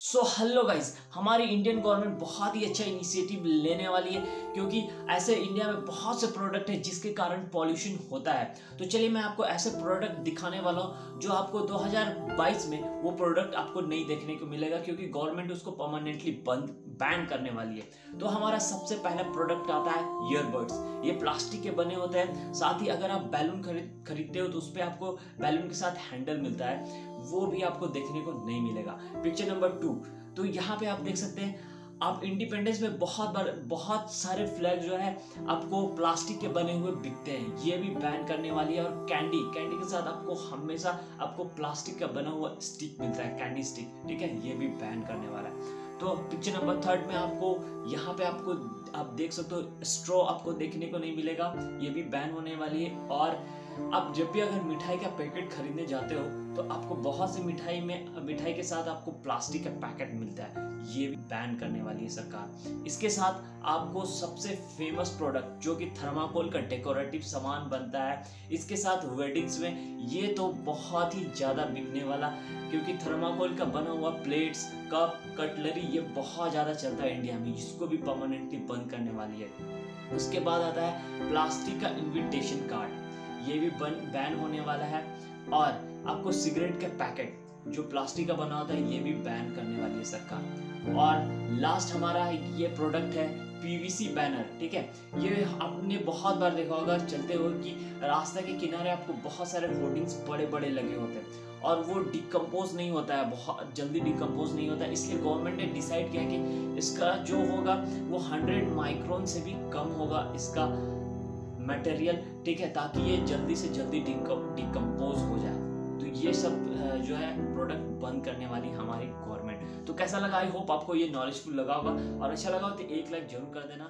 सो hello guys हमारी Indian government बहुत ही अच्छा इनिशिएटिव लेने वाली है, क्योंकि ऐसे इंडिया में बहुत से प्रोडक्ट है जिसके कारण पॉल्यूशन होता है। तो चलिए मैं आपको ऐसे प्रोडक्ट दिखाने वाला हूँ, जो आपको 2022 में वो प्रोडक्ट आपको नहीं देखने को मिलेगा, क्योंकि गवर्नमेंट उसको परमानेंटली बंद बैन करने वाली है। तो हमारा सबसे पहला प्रोडक्ट आता है ईयरबड्स ये प्लास्टिक के बने होते हैं। साथ ही अगर आप बैलून खरीद, खरीदते हो तो उस पर आपको बैलून के साथ हैंडल मिलता है। वो भी आपको देखने को नहीं मिलेगा। पिक्चर नंबर टू तो यहाँ पे आप देख सकते हैं, आप इंडिपेंडेंस में बहुत बार, बहुत सारे फ्लैग जो है, आपको प्लास्टिक के बने हुए बिकते हैं। ये भी बैन करने वाली है और कैंडी कैंडी के साथ आपको हमेशा आपको प्लास्टिक का बना हुआ स्टिक मिलता है कैंडी स्टिक ठीक है? ये भी बैन करने वाला है। तो पिक्चर नंबर थर्ड में आपको, यहाँ पे आपको, आप देख सकते हो स्ट्रॉ आपको देखने को नहीं मिलेगा, ये भी बैन होने वाली है। और आप जब भी अगर मिठाई का पैकेट खरीदने जाते हो तो आपको बहुत सी मिठाई में, मिठाई के साथ आपको प्लास्टिक का पैकेट मिलता है। ये भी बैन करने वाली है सरकार। इसके साथ आपको सबसे फ़ेमस प्रोडक्ट जो कि थर्माकोल का डेकोरेटिव सामान बनता है, इसके साथ वेडिंग्स में, ये तो बहुत ही ज़्यादा बिकने वाला, क्योंकि थर्माकोल का बना हुआ प्लेट्स कप कटलरी ये बहुत ज़्यादा चलता है इंडिया में, जिसको भी परमानेंटली बंद करने वाली है। उसके बाद आता है प्लास्टिक का इन्विटेशन कार्ड ये भी बन बैन होने वाला है। और आपको सिगरेट के पैकेट जो प्लास्टिक का बना होता है, ये भी बैन करने वाली है सरकार। और लास्ट हमारा ये प्रोडक्ट है पीवीसी बैनर ठीक है? ये आपने बहुत बार देखा होगा चलते हुए कि रास्ता के किनारे आपको बहुत सारे होर्डिंग्स बड़े बड़े लगे होते हैं और वो डिकम्पोज नहीं होता है, बहुत जल्दी डिकम्पोज नहीं होता है। इसलिए गवर्नमेंट ने डिसाइड किया कि इसका जो होगा वो हंड्रेड माइक्रोन से भी कम होगा इसका मटेरियल ठीक है? ताकि ये जल्दी से जल्दी डिकम्पोज हो जाए। तो ये सब जो है प्रोडक्ट बंद करने वाली तो कैसा लगा? आई होप आपको ये नॉलेजफुल लगा होगा। और अच्छा लगा हो तो एक लाइक ज़रूर कर देना।